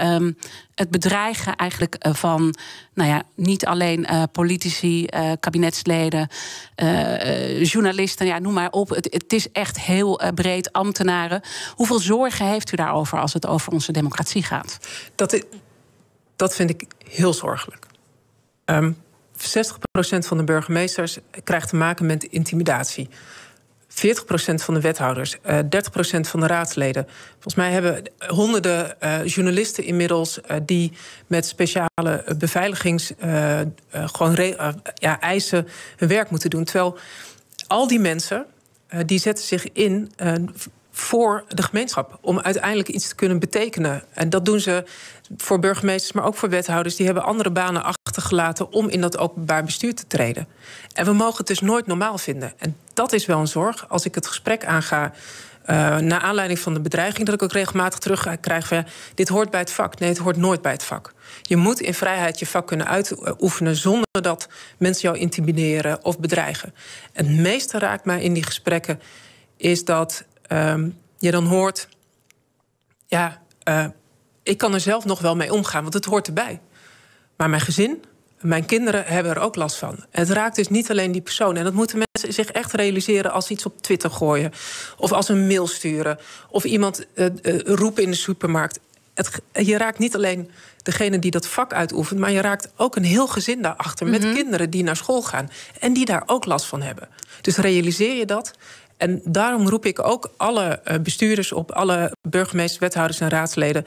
ehm, het bedreigen eigenlijk eh, van, nou ja, niet alleen uh, politici, uh, kabinetsleden, journalisten, ja, noem maar op. Het, het is echt heel breed, ambtenaren. Hoeveel zorgen heeft u daarover als het over onze democratie gaat? Dat, dat vind ik heel zorgelijk. Um, 60% van de burgemeesters krijgt te maken met intimidatie. 40% van de wethouders, uh, 30% van de raadsleden. Volgens mij hebben honderden uh, journalisten inmiddels uh, die met speciale beveiligings gewoon ja, eisen hun werk moeten doen. Terwijl al die mensen die zetten zich in voor de gemeenschap. Om uiteindelijk iets te kunnen betekenen. En dat doen ze voor burgemeesters, maar ook voor wethouders. Die hebben andere banen achtergelaten om in dat openbaar bestuur te treden. En we mogen het dus nooit normaal vinden. En dat is wel een zorg. Als ik het gesprek aanga. Uh, naar aanleiding van de bedreiging, dat ik ook regelmatig terugkrijg van ja, dit hoort bij het vak. Nee, het hoort nooit bij het vak. Je moet in vrijheid je vak kunnen uitoefenen zonder dat mensen jou intimideren of bedreigen. En het meeste raakt mij in die gesprekken is dat um, je dan hoort... ja, uh, ik kan er zelf nog wel mee omgaan, want het hoort erbij. Maar mijn gezin, mijn kinderen hebben er ook last van. Het raakt dus niet alleen die persoon. En dat moeten mensen zich echt realiseren als ze iets op Twitter gooien. Of als een mail sturen. Of iemand uh, uh, roepen in de supermarkt. Het, je raakt niet alleen degene die dat vak uitoefent... maar je raakt ook een heel gezin daarachter... Mm -hmm. met mhm. kinderen die naar school gaan. En die daar ook last van hebben. Dus realiseer je dat en daarom roep ik ook alle eh, bestuurders op, alle burgemeesters, wethouders en raadsleden.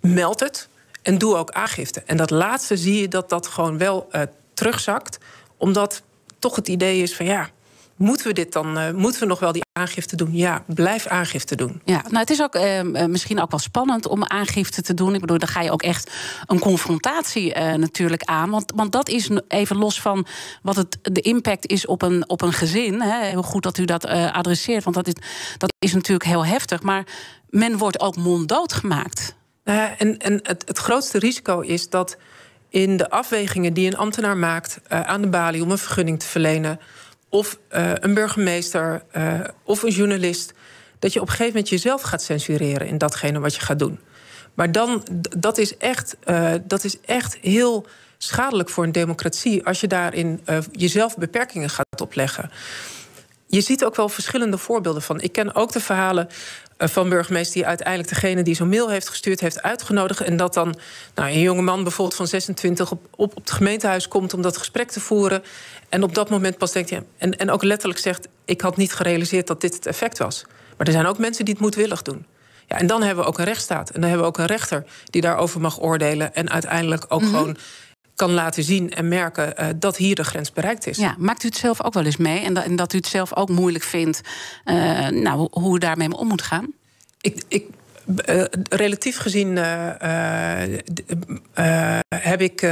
Meld het en doe ook aangifte. En dat laatste zie je dat dat gewoon wel uh, terugzakt. Omdat toch het idee is van ja, Moeten we dit dan, uh, moeten we nog wel die aangifte doen? Ja, blijf aangifte doen. Ja, nou, het is ook uh, misschien ook wel spannend om aangifte te doen. Ik bedoel, dan ga je ook echt een confrontatie uh, natuurlijk aan. Want, want dat is even los van wat het, de impact is op een, op een gezin. Hè. Heel goed dat u dat adresseert, want dat is, dat is natuurlijk heel heftig. Maar men wordt ook monddood gemaakt. Nou en en het, het grootste risico is dat in de afwegingen die een ambtenaar maakt aan de balie om een vergunning te verlenen of uh, een burgemeester uh, of een journalist, dat je op een gegeven moment jezelf gaat censureren in datgene wat je gaat doen. Maar dan, dat is echt, uh, dat is echt heel schadelijk voor een democratie als je daarin jezelf beperkingen gaat opleggen. Je ziet ook wel verschillende voorbeelden van. Ik ken ook de verhalen eh, van burgemeester die uiteindelijk degene die zo'n mail heeft gestuurd heeft uitgenodigd. En dat dan nou, een jonge man bijvoorbeeld van 26 op, op, op het gemeentehuis komt om dat gesprek te voeren. En op dat moment pas denkt hij. En, en ook letterlijk zegt: Ik had niet gerealiseerd dat dit het effect was. Maar er zijn ook mensen die het moedwillig doen. Ja, en dan hebben we ook een rechtsstaat. En dan hebben we ook een rechter die daarover mag oordelen. En uiteindelijk ook mm -hmm. gewoon kan laten zien en merken uh, dat hier de grens bereikt is. Ja, maakt u het zelf ook wel eens mee en, dat, en dat u het zelf ook moeilijk vindt uh, nou, hoe u daarmee om moet gaan? Ik, ik, uh, relatief gezien heb ik,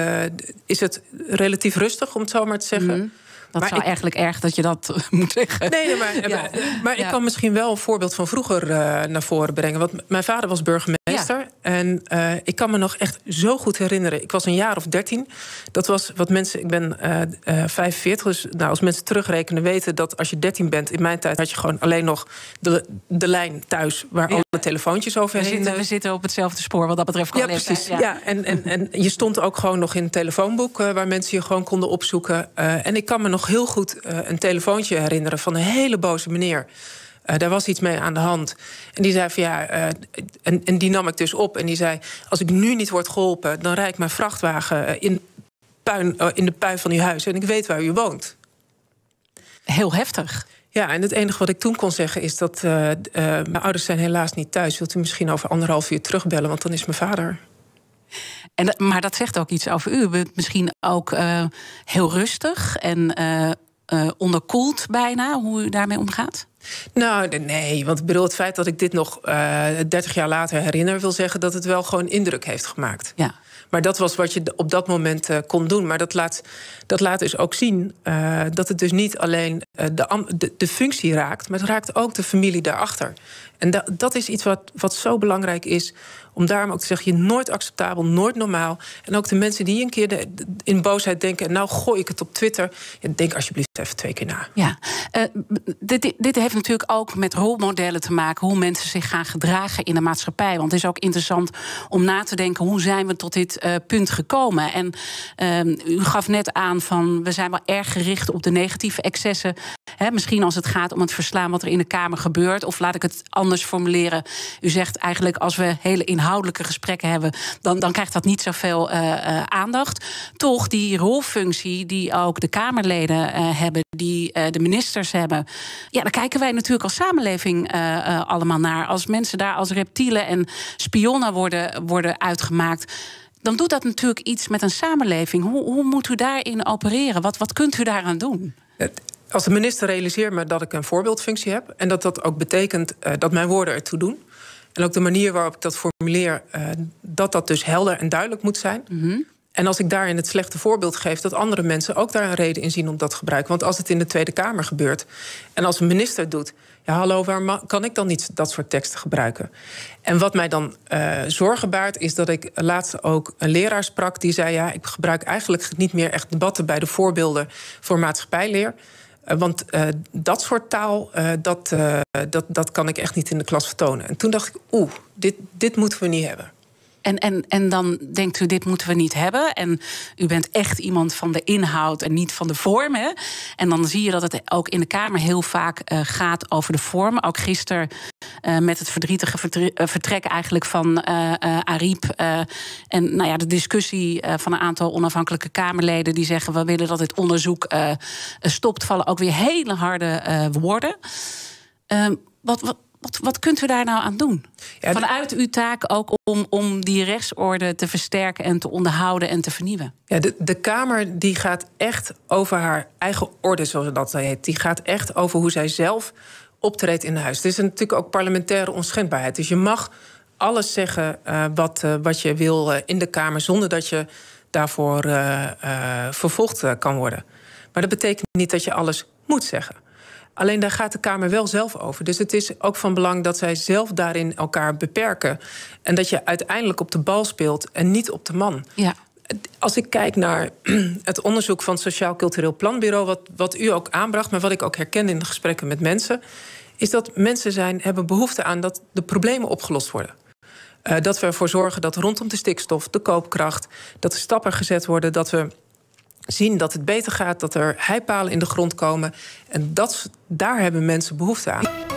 is het relatief rustig, om het zo maar te zeggen. Mm. Dat maar is wel eigenlijk erg dat je dat moet zeggen. Nee, maar, ja. maar ik kan misschien wel een voorbeeld van vroeger uh, naar voren brengen. Want mijn vader was burgemeester. En uh, ik kan me nog echt zo goed herinneren. Ik was een jaar of dertien. Dat was wat mensen. Ik ben uh, 45. Dus nou, als mensen terugrekenen, weten dat als je 13 bent. In mijn tijd had je gewoon alleen nog de, de lijn thuis. Waar alle telefoontjes overheen. We zitten, we zitten op hetzelfde spoor wat dat betreft. Ja, precies. Ja. en, en, en je stond ook gewoon nog in een telefoonboek. waar mensen je gewoon konden opzoeken. en ik kan me nog nog heel goed uh, een telefoontje herinneren van een hele boze meneer. Uh, daar was iets mee aan de hand. En die zei van ja, uh, en, en, die nam ik dus op. En die zei: Als ik nu niet word geholpen, dan rijd ik mijn vrachtwagen in, puin, in de puin van uw huis. En ik weet waar u woont. Heel heftig. Ja, en het enige wat ik toen kon zeggen is dat mijn ouders zijn helaas niet thuis. Wilt u misschien over anderhalf uur terugbellen, want dan is mijn vader. En, maar dat zegt ook iets over u. Bent misschien ook uh, heel rustig en uh, uh, onderkoeld bijna, hoe u daarmee omgaat? Nou, nee, want ik bedoel, het feit dat ik dit nog 30 jaar later herinner, wil zeggen dat het wel gewoon indruk heeft gemaakt. Ja. Maar dat was wat je op dat moment uh, kon doen. Maar dat laat, dat laat dus ook zien uh, dat het dus niet alleen uh, de, de, de, functie raakt, maar het raakt ook de familie daarachter. En da, dat is iets wat, wat zo belangrijk is. Om daarom ook te zeggen, je nooit acceptabel, nooit normaal. En ook de mensen die een keer in boosheid denken... nou gooi ik het op Twitter. Denk alsjeblieft even twee keer na. Ja, dit, dit heeft natuurlijk ook met rolmodellen te maken. Hoe mensen zich gaan gedragen in de maatschappij. Want het is ook interessant om na te denken... hoe zijn we tot dit uh, punt gekomen? En uh, u gaf net aan van... we zijn wel erg gericht op de negatieve excessen. Hè, misschien als het gaat om het verslaan wat er in de Kamer gebeurt. Of laat ik het anders formuleren. U zegt eigenlijk als we hele inhoudelijke gesprekken hebben... dan, dan krijgt dat niet zoveel uh, aandacht. Toch die rolfunctie die ook de Kamerleden hebben... die de ministers hebben... ja, daar kijken wij natuurlijk als samenleving allemaal naar. Als mensen daar als reptielen en spionnen worden, worden uitgemaakt dan doet dat natuurlijk iets met een samenleving. Hoe, hoe moet u daarin opereren? Wat, wat kunt u daaraan doen? Als de minister realiseert me dat ik een voorbeeldfunctie heb... en dat dat ook betekent uh, dat mijn woorden ertoe doen... en ook de manier waarop ik dat formuleer... Uh, dat dat dus helder en duidelijk moet zijn... Mm -hmm. En als ik daarin het slechte voorbeeld geef, dat andere mensen ook daar een reden in zien om dat te gebruiken. Want als het in de Tweede Kamer gebeurt en als een minister doet, ja, hallo, waar kan ik dan niet dat soort teksten gebruiken? En wat mij dan uh, zorgen baart, is dat ik laatst ook een leraar sprak die zei: Ja, ik gebruik eigenlijk niet meer echt debatten bij de voorbeelden voor maatschappijleer. Uh, want uh, dat soort taal, dat, dat, dat kan ik echt niet in de klas vertonen. En toen dacht ik: Oeh, dit, dit moeten we niet hebben. En, en, en dan denkt u, dit moeten we niet hebben. En u bent echt iemand van de inhoud en niet van de vorm. Hè? En dan zie je dat het ook in de Kamer heel vaak uh, gaat over de vorm. Ook gisteren uh, met het verdrietige vertrek eigenlijk van uh, Ariep. en nou ja, de discussie van een aantal onafhankelijke Kamerleden... die zeggen, we willen dat dit onderzoek stopt... vallen ook weer hele harde woorden. Ehm, wat, wat, wat kunt u daar nou aan doen? Ja, Vanuit uw taak ook om, om die rechtsorde te versterken en te onderhouden en te vernieuwen. Ja, de, de Kamer die gaat echt over haar eigen orde, zoals dat heet. Die gaat echt over hoe zij zelf optreedt in huis. Het is natuurlijk ook parlementaire onschendbaarheid. Dus je mag alles zeggen uh, wat, uh, wat je wil uh, in de Kamer zonder dat je daarvoor vervolgd kan worden. Maar dat betekent niet dat je alles moet zeggen. Alleen daar gaat de Kamer wel zelf over. Dus het is ook van belang dat zij zelf daarin elkaar beperken. En dat je uiteindelijk op de bal speelt en niet op de man. Ja. Als ik kijk naar het onderzoek van het Sociaal Cultureel Planbureau, wat, wat u ook aanbracht, maar wat ik ook herken in de gesprekken met mensen, is dat mensen zijn, hebben behoefte aan dat de problemen opgelost worden. Uh, dat we ervoor zorgen dat rondom de stikstof, de koopkracht, dat er stappen gezet worden, dat we zien dat het beter gaat, dat er heipalen in de grond komen. En dat, daar hebben mensen behoefte aan.